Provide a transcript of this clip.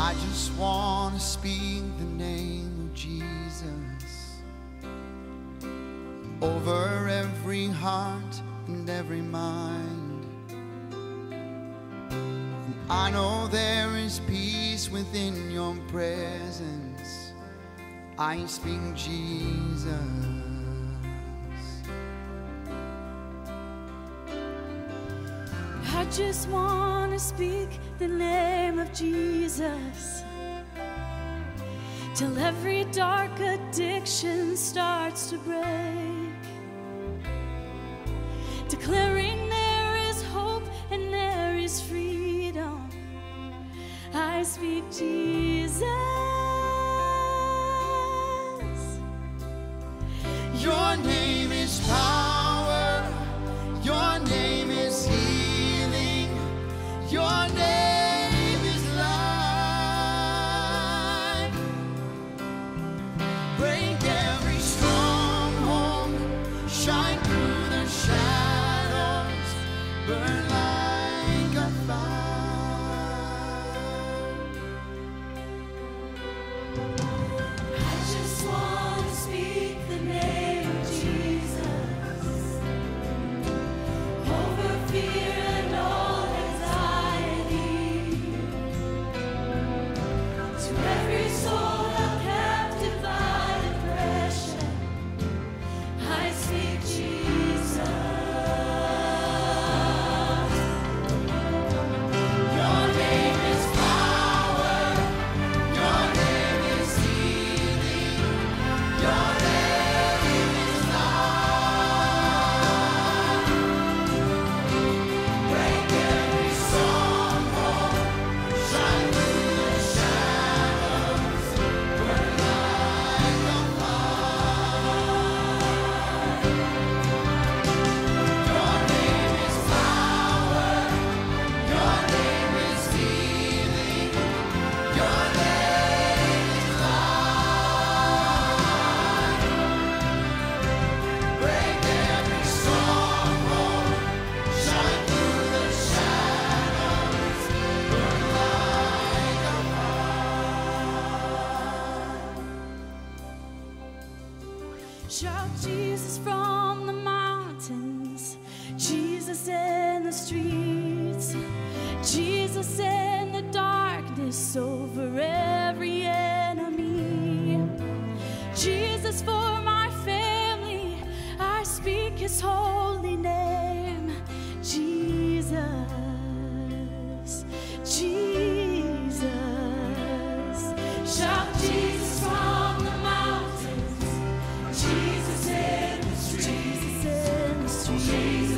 I just want to speak the name of Jesus over every heart and every mind. And I know there is peace within your presence. I speak Jesus. I just want to speak the name of Jesus Jesus till every dark addiction starts to break, declaring. out Jesus from Jesus.